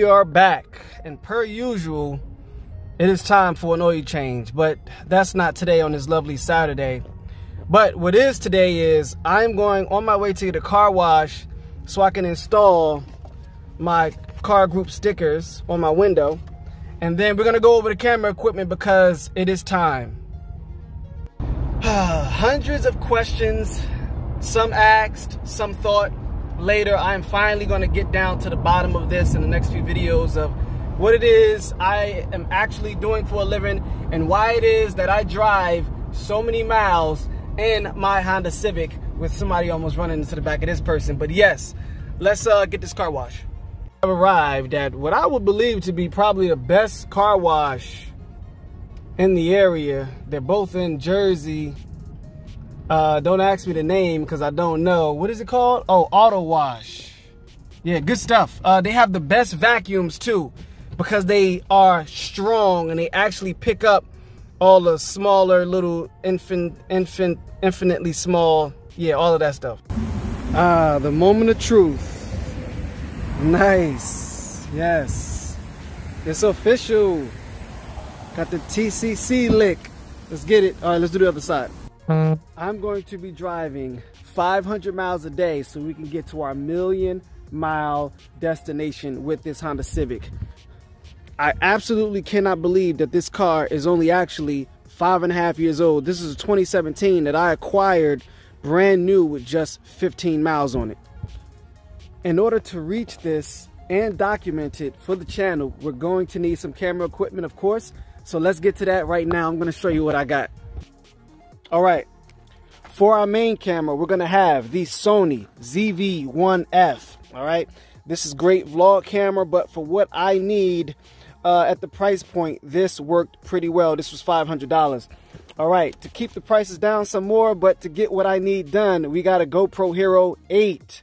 we are back. And per usual, it is time for an oil change. But that's not today on this lovely Saturday. But what is today is I'm going on my way to the car wash so I can install my car group stickers on my window. And then we're gonna go over the camera equipment because it is time. Hundreds of questions, some asked, some thought. Later, I'm finally gonna get down to the bottom of this in the next few videos of what it is I am actually doing for a living and why it is that I drive so many miles in my Honda Civic with somebody almost running into the back of this person. But yes, let's uh, get this car wash. I've arrived at what I would believe to be probably the best car wash in the area. They're both in Jersey. Uh, don't ask me the name because I don't know. What is it called? Oh, Auto Wash. Yeah, good stuff. Uh, they have the best vacuums too because they are strong and they actually pick up all the smaller little infant, infant, infinitely small, yeah, all of that stuff. Ah, the moment of truth. Nice. Yes. It's official. Got the TCC lick. Let's get it. All right, let's do the other side. I'm going to be driving 500 miles a day so we can get to our million mile destination with this Honda Civic. I absolutely cannot believe that this car is only actually five and a half years old. This is a 2017 that I acquired brand new with just 15 miles on it. In order to reach this and document it for the channel, we're going to need some camera equipment, of course. So let's get to that right now. I'm going to show you what I got. All right. For our main camera, we're going to have the Sony ZV-1F. All right. This is great vlog camera, but for what I need uh, at the price point, this worked pretty well. This was $500. All right, to keep the prices down some more, but to get what I need done, we got a GoPro Hero 8.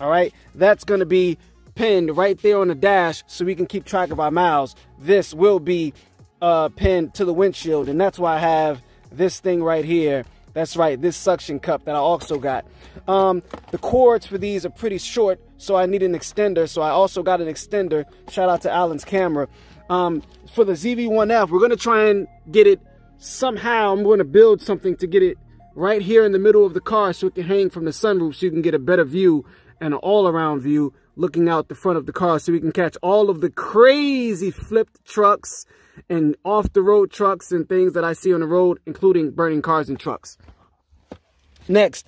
All right, that's going to be pinned right there on the dash so we can keep track of our miles. This will be uh, pinned to the windshield, and that's why I have this thing right here. That's right, this suction cup that I also got. Um, the cords for these are pretty short, so I need an extender. So I also got an extender. Shout out to Alan's camera. Um, for the ZV-1F, we're going to try and get it somehow. I'm going to build something to get it right here in the middle of the car so it can hang from the sunroof so you can get a better view and an all-around view looking out the front of the car so we can catch all of the crazy flipped trucks and off-the-road trucks and things that I see on the road, including burning cars and trucks. Next,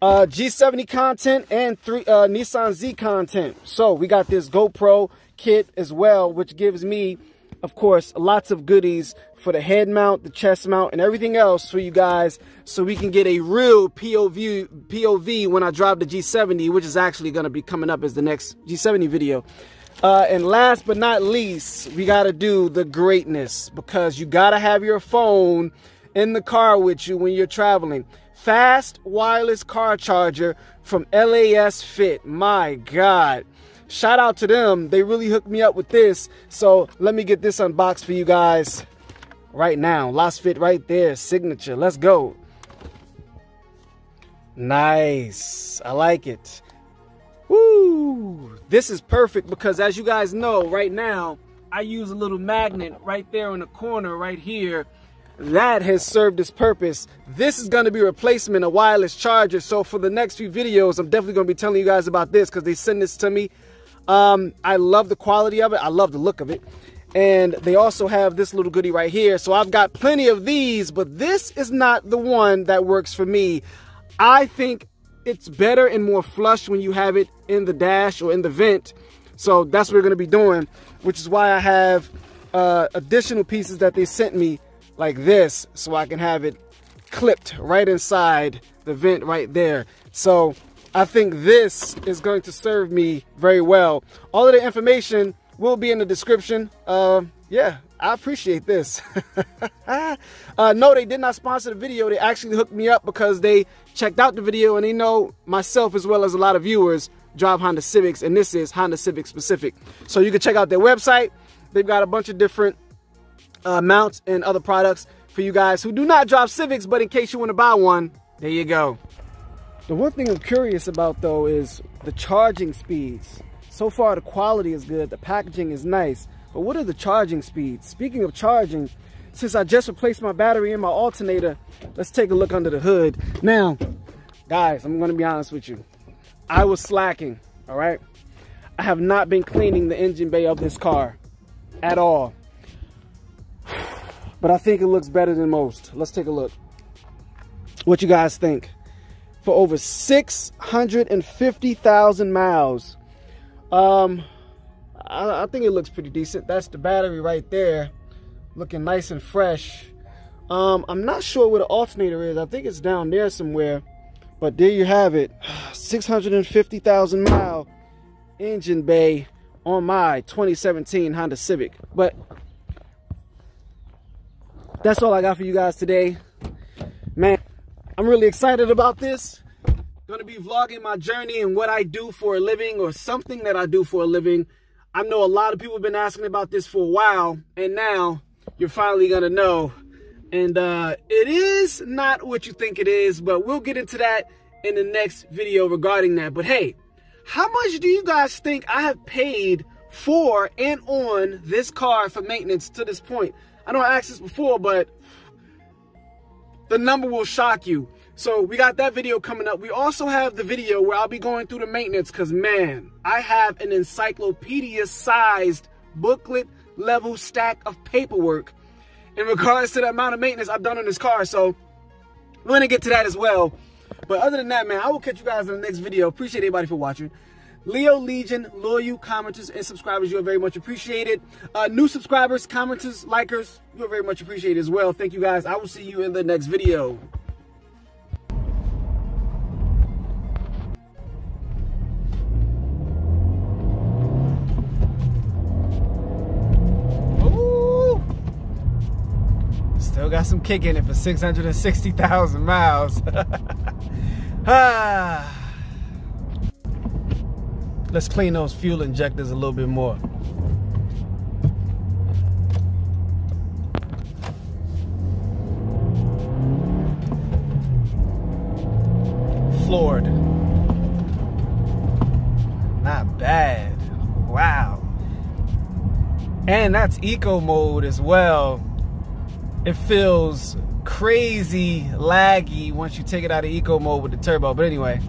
uh, G70 content and three uh, Nissan Z content. So we got this GoPro kit as well, which gives me, of course, lots of goodies for the head mount, the chest mount, and everything else for you guys so we can get a real POV, POV when I drive the G70, which is actually going to be coming up as the next G70 video. Uh, and last but not least, we got to do the greatness because you got to have your phone in the car with you when you're traveling. Fast wireless car charger from Lasfit. My God. Shout out to them. They really hooked me up with this. So let me get this unboxed for you guys right now. Lasfit right there, signature. Let's go. Nice. I like it. Woo! This is perfect because as you guys know, right now, I use a little magnet right there in the corner right here. That has served its purpose. This is going to be replacement, a wireless charger. So for the next few videos, I'm definitely going to be telling you guys about this because they send this to me. Um, I love the quality of it. I love the look of it. And they also have this little goodie right here. So I've got plenty of these, but this is not the one that works for me. I think it's better and more flush when you have it in the dash or in the vent. So that's what we're going to be doing, which is why I have uh, additional pieces that they sent me like this so I can have it clipped right inside the vent right there. So I think this is going to serve me very well. All of the information will be in the description. Uh, yeah, I appreciate this. uh, no, they did not sponsor the video. They actually hooked me up because they checked out the video and they know myself as well as a lot of viewers drive Honda Civics and this is Honda Civic specific. So you can check out their website. They've got a bunch of different uh, mounts and other products for you guys who do not drive Civics, but in case you want to buy one, there you go. The one thing I'm curious about though is the charging speeds. So far, the quality is good. The packaging is nice. But what are the charging speeds? Speaking of charging, since I just replaced my battery in my alternator, let's take a look under the hood. Now, guys, I'm gonna be honest with you. I was slacking, all right? I have not been cleaning the engine bay of this car at all. But I think it looks better than most. Let's take a look. What you guys think? For over 650,000 miles. Um, I, I think it looks pretty decent. That's the battery right there. Looking nice and fresh. Um, I'm not sure where the alternator is. I think it's down there somewhere. But there you have it. 650,000 mile engine bay on my 2017 Honda Civic. But that's all I got for you guys today. Man, I'm really excited about this. Gonna be vlogging my journey and what I do for a living or something that I do for a living. I know a lot of people have been asking about this for a while and now you're finally gonna know. And uh, it is not what you think it is, but we'll get into that in the next video regarding that. But hey, how much do you guys think I have paid for and on this car for maintenance to this point? I know I asked this before, but the number will shock you. So we got that video coming up. We also have the video where I'll be going through the maintenance because man, I have an encyclopedia sized booklet level stack of paperwork in regards to the amount of maintenance I've done on this car. So we're gonna get to that as well. But other than that, man, I will catch you guys in the next video. Appreciate everybody for watching. Leo Legion, loyal commenters and subscribers, you are very much appreciated. Uh, new subscribers, commenters, likers, you are very much appreciated as well. Thank you guys. I will see you in the next video. Still got some kick in it for 660,000 miles. ah. Let's clean those fuel injectors a little bit more. Floored. Not bad. Wow. And that's eco mode as well. It feels crazy laggy once you take it out of eco mode with the turbo. But anyway,